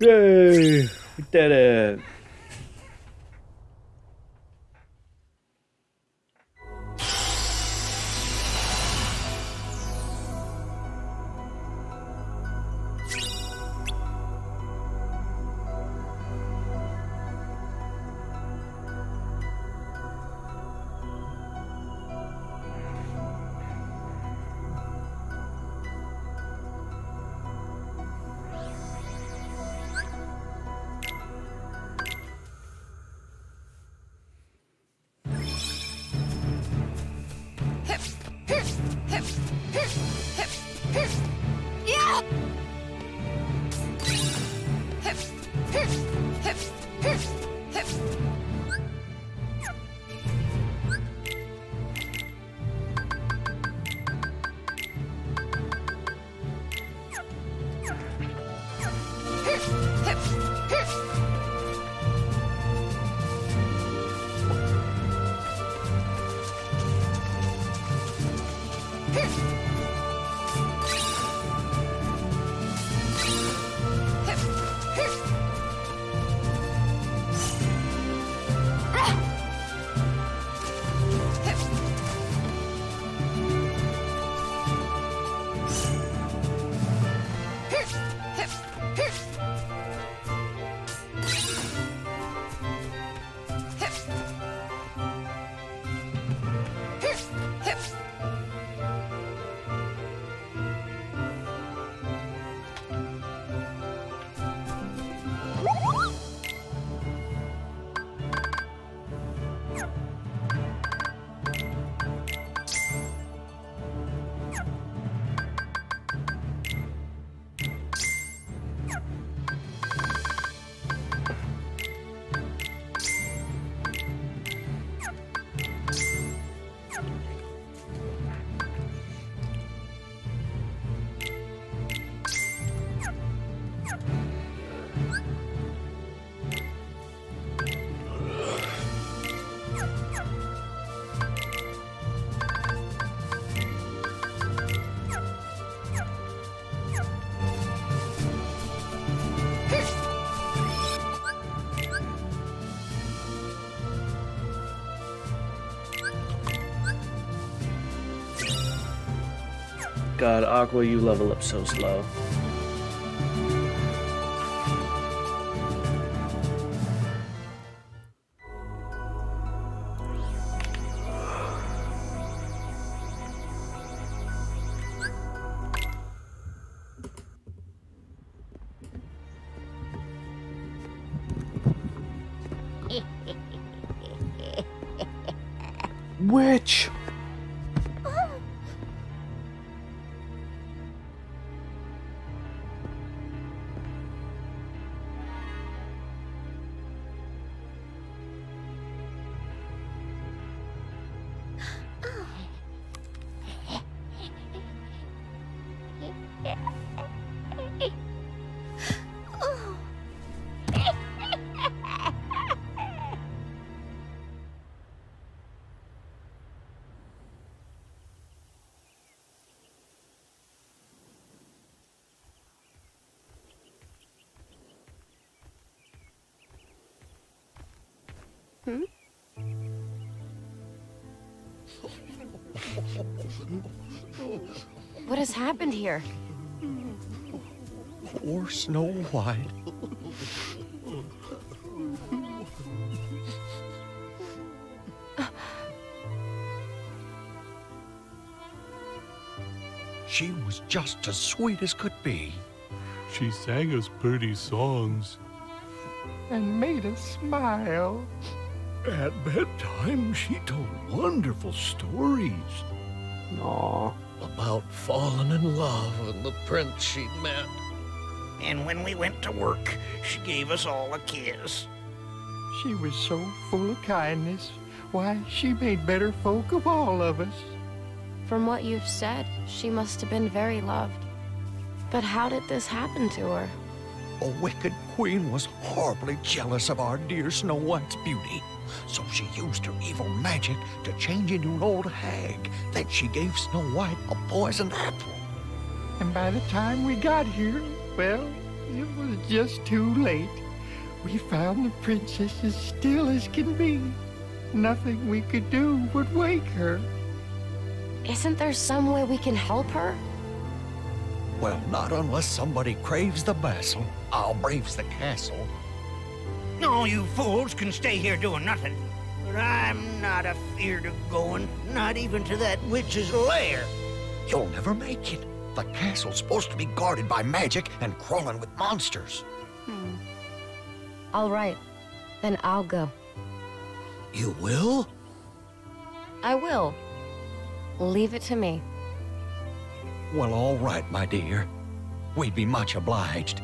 Yay! We did it. God, Aqua, you level up so slow. Witch! Happened here? Poor Snow White. She was just as sweet as could be. She sang us pretty songs. and made us smile. At bedtime, she told wonderful stories Aw. About falling in love and the prince she'd met. And when we went to work, she gave us all a kiss. She was so full of kindness. Why, she made better folk of all of us. From what you've said, she must have been very loved. But how did this happen to her? A wicked queen was horribly jealous of our dear Snow White's beauty. So she used her evil magic to change into an old hag. Then she gave Snow White a poisoned apple. And by the time we got here, well, it was just too late. We found the princess as still as can be. Nothing we could do would wake her. Isn't there some way we can help her? Well, not unless somebody craves the vassal. I'll braves the castle. No, you fools can stay here doing nothing. But I'm not afeard of going, not even to that witch's lair. You'll never make it. The castle's supposed to be guarded by magic and crawling with monsters. Hmm. All right. Then I'll go. You will? I will. Leave it to me. Well, all right, my dear. We'd be much obliged.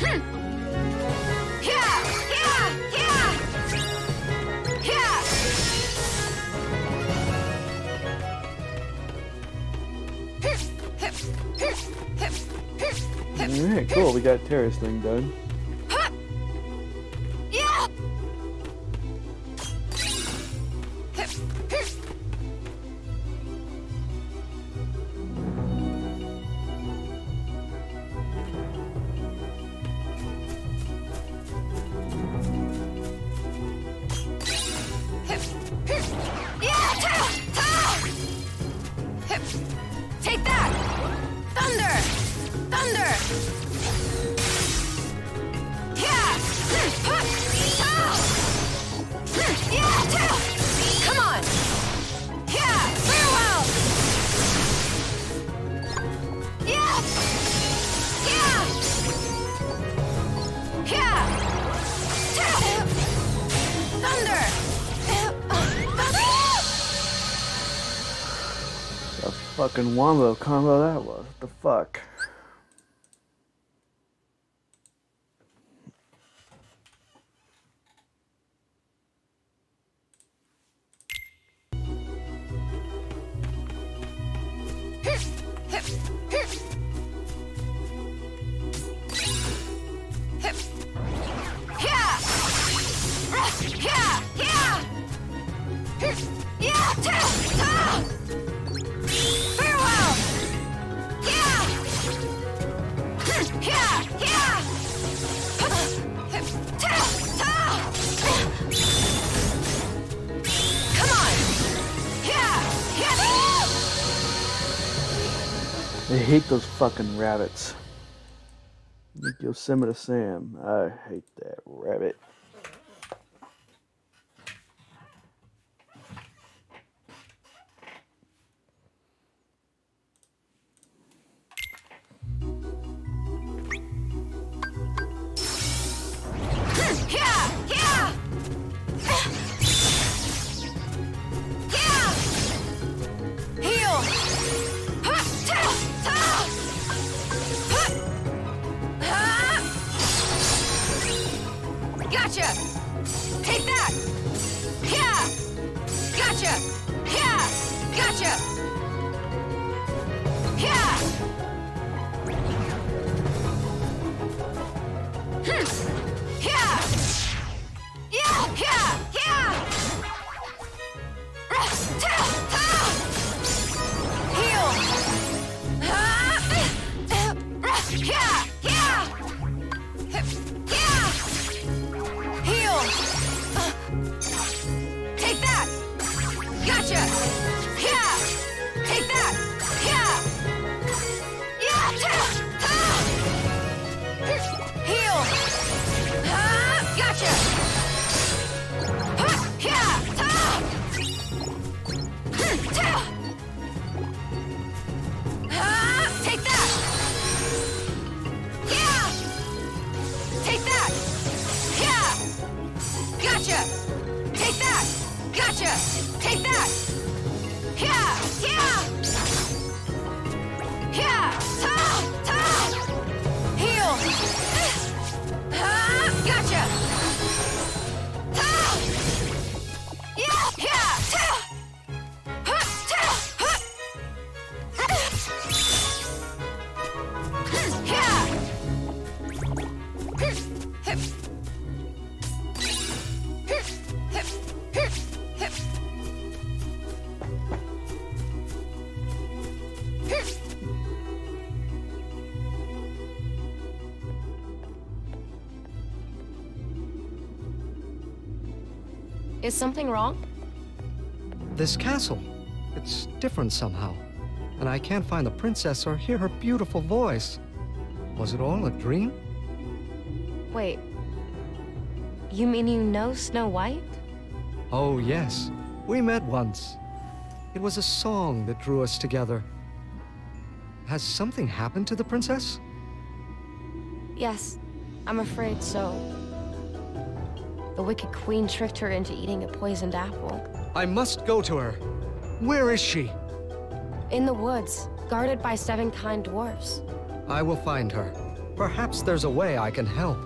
Hmm. Alright, cool, we got Terra's thing done. Fucking wombo combo that was. What the fuck? Rabbits. Yosemite Sam. I hate that rabbit. Gotcha! Take that! Yeah! Gotcha! Yeah! Gotcha! Yeah! Is something wrong? This castle. It's different somehow. And I can't find the princess or hear her beautiful voice. Was it all a dream? Wait. You mean you know Snow White? Oh, yes. We met once. It was a song that drew us together. Has something happened to the princess? Yes, I'm afraid so. The Wicked Queen tricked her into eating a poisoned apple. I must go to her. Where is she? In the woods, guarded by seven kind dwarfs. I will find her. Perhaps there's a way I can help.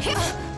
Yeah!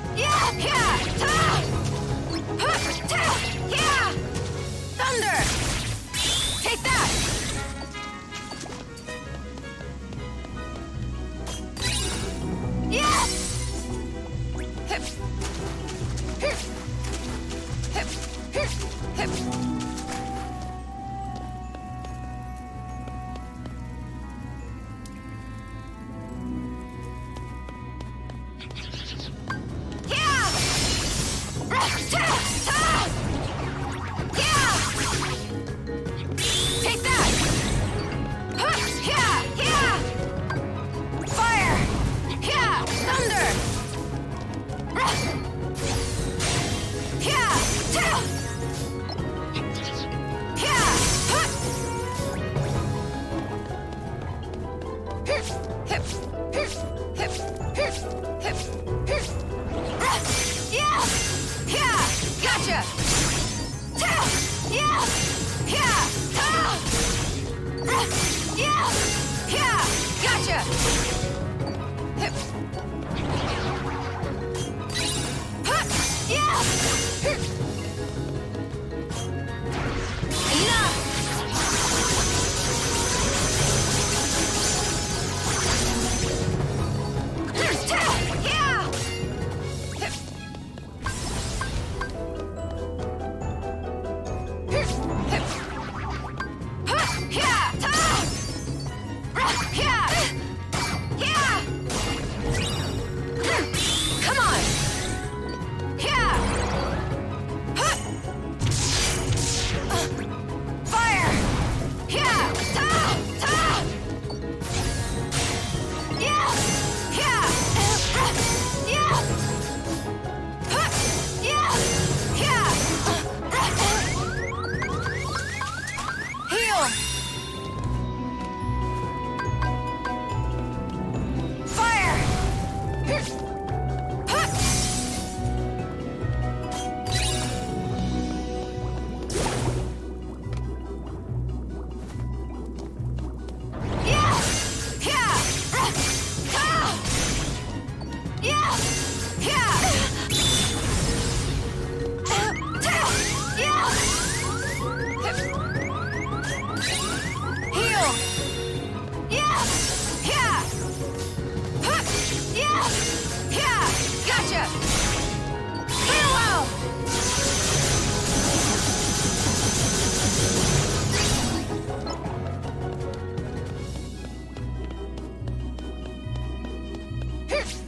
Here.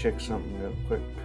check something real quick.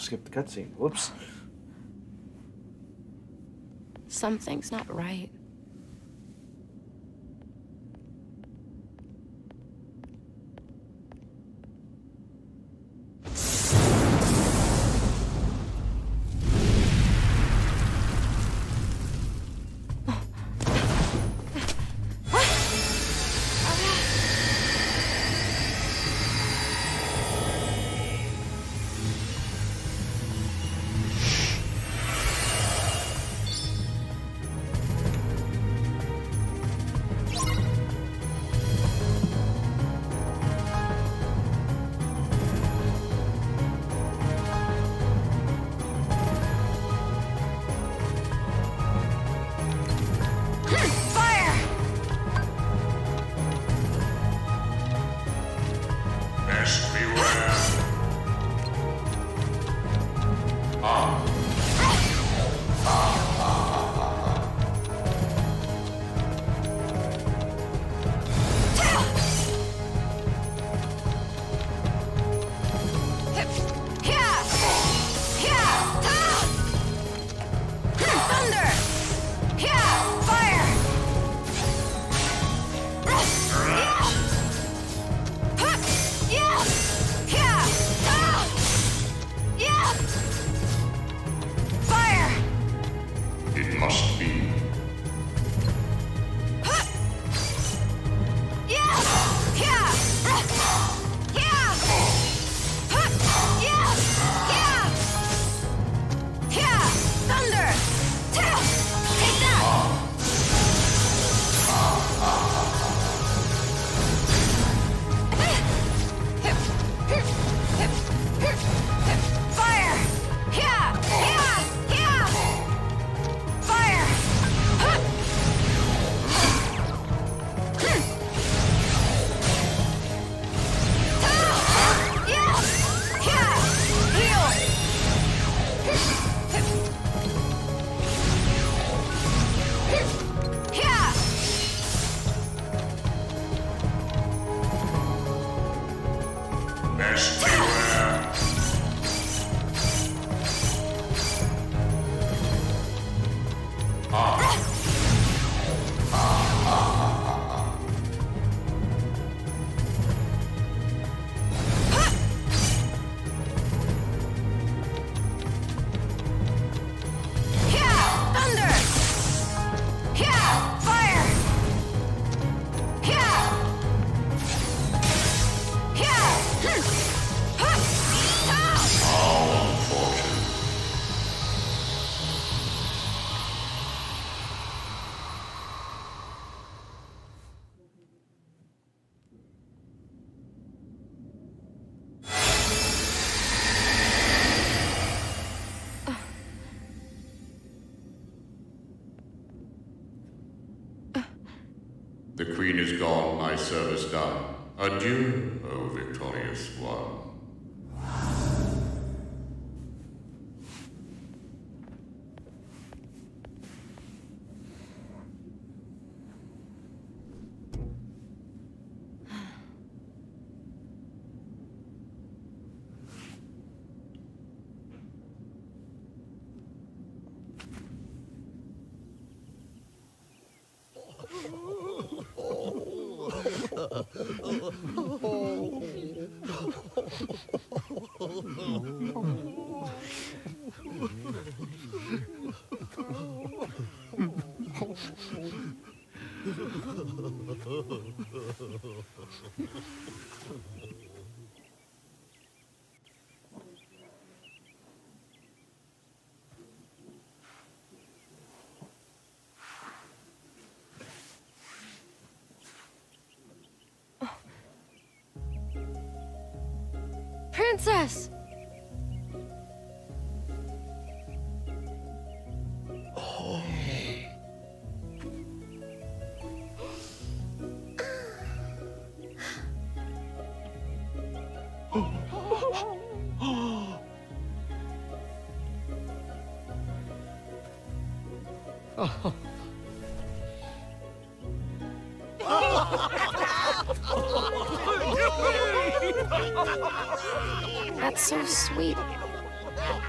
Skip the cutscene. Whoops. Something's not right. Is gone, my service done. Adieu, Princess! Oh, That's so sweet.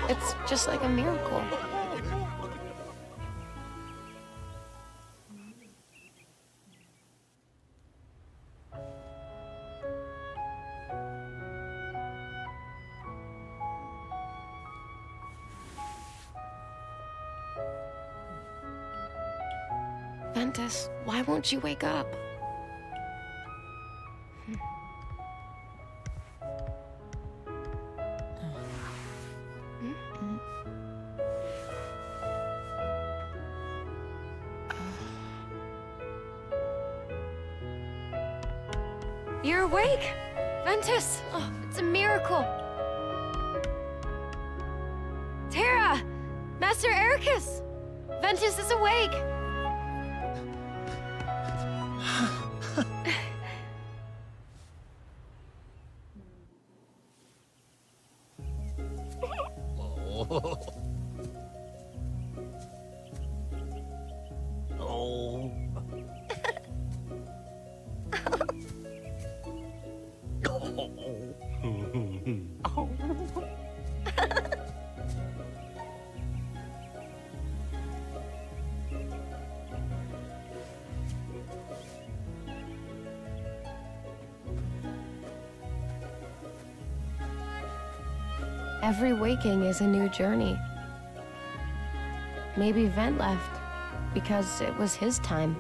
It's just like a miracle. Ventus, why won't you wake up? Oh, it's a miracle! Terra! Master Eraqus! Ventus is awake! Every waking is a new journey. Maybe Ven left because it was his time.